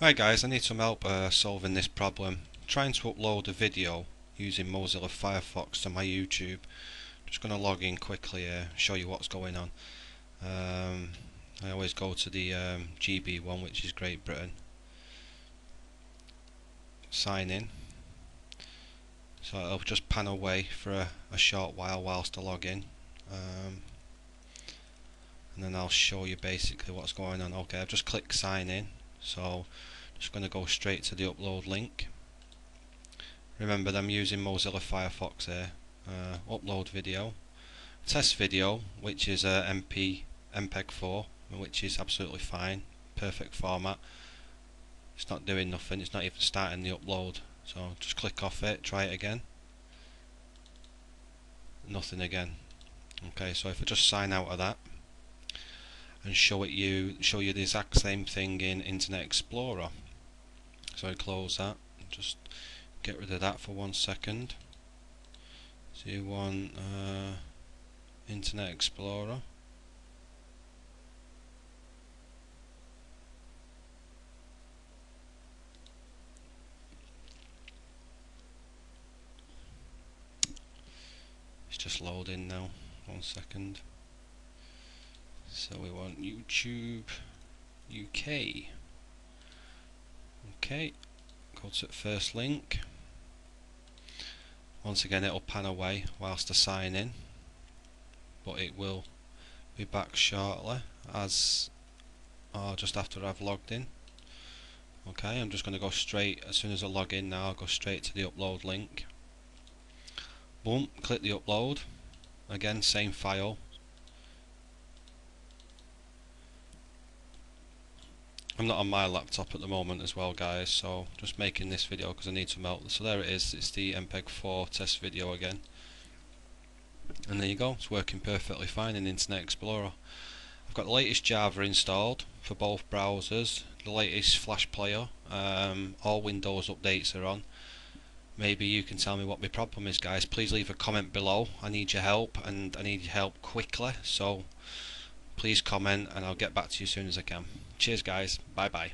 Hi guys, I need some help uh, solving this problem. trying to upload a video using Mozilla Firefox to my YouTube. Just going to log in quickly here, show you what's going on. Um, I always go to the um, GB one, which is Great Britain. Sign in. So it'll just pan away for a, a short while whilst I log in. Um, and then I'll show you basically what's going on. Okay, I've just clicked sign in so just going to go straight to the upload link. Remember I'm using Mozilla Firefox here uh, upload video. Test video which is a MP MPEG 4 which is absolutely fine. Perfect format. It's not doing nothing. It's not even starting the upload. So just click off it. Try it again. Nothing again. Okay so if I just sign out of that and show it you show you the exact same thing in Internet Explorer. So I close that just get rid of that for one second. So you want uh, Internet Explorer. It's just loading now. One second. So we want YouTube UK. Okay, go to first link. Once again it'll pan away whilst I sign in, but it will be back shortly as or just after I've logged in. Okay, I'm just going to go straight, as soon as I log in now, I'll go straight to the upload link. Boom, click the upload. Again, same file, I'm not on my laptop at the moment as well guys so just making this video because I need some help. So there it is. It's the MPEG 4 test video again. And there you go. It's working perfectly fine in Internet Explorer. I've got the latest Java installed for both browsers the latest Flash player um, all Windows updates are on. Maybe you can tell me what my problem is guys. Please leave a comment below. I need your help and I need your help quickly. So please comment and I'll get back to you as soon as I can. Cheers guys, bye bye.